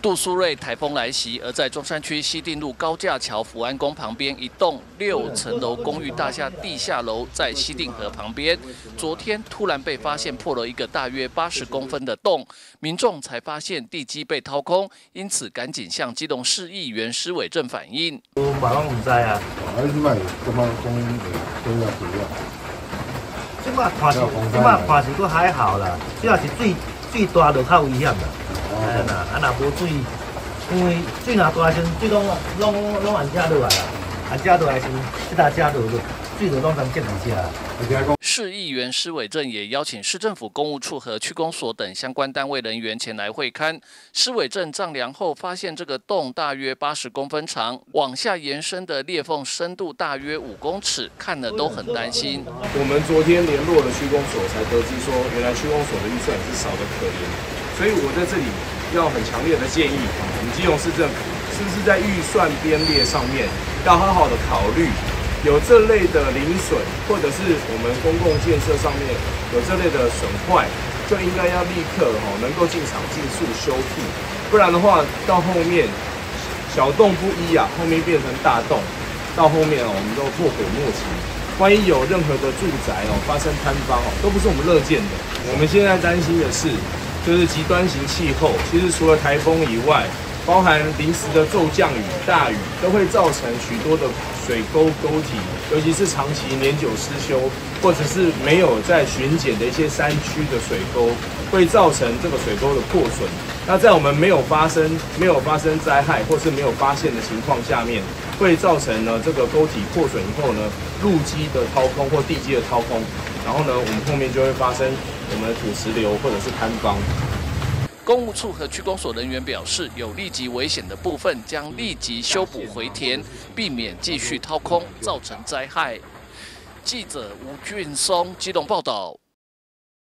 杜苏芮台风来袭，而在中山区西定路高架桥福安宫旁边一栋六层楼公寓大厦地下楼，在西定河旁边，昨天突然被发现破了一个大约八十公分的洞，民众才发现地基被掏空，因此赶紧向基隆市议员施伟正反映。我拢唔知啊，啊你即摆感觉讲需要注意啊？即摆看是即摆看是都还好啦，主要是最最大就较危险啦。哎呐，啊若无水，因为水若大时，水拢拢拢按遮落来啦，按遮落来时，即搭遮落落。市议员施伟正也邀请市政府公务处和区公所等相关单位人员前来会勘。施伟正丈量后发现，这个洞大约八十公分长，往下延伸的裂缝深度大约五公尺，看了都很担心。我们昨天联络了区公所，才得知说，原来区公所的预算是少的可怜。所以我在这里要很强烈的建议，我们基隆市政府是不是在预算编列上面要好好的考虑，有这类的零损，或者是我们公共建设上面有这类的损坏，就应该要立刻哈能够进场尽速修复，不然的话到后面小洞不一啊，后面变成大洞，到后面哦我们都后悔莫及，万一有任何的住宅哦发生坍方哦，都不是我们乐见的。我们现在担心的是。就是极端型气候，其实除了台风以外，包含临时的骤降雨、大雨，都会造成许多的水沟沟体，尤其是长期年久失修，或者是没有在巡检的一些山区的水沟，会造成这个水沟的破损。那在我们没有发生、没有发生灾害，或是没有发现的情况下面，会造成呢这个沟体破损以后呢，路基的掏空或地基的掏空，然后呢，我们后面就会发生。我们的土石流或者是坍方。公务处和区公所人员表示，有立即危险的部分将立即修补回填，避免继续掏空造成灾害。记者吴俊松机动报道。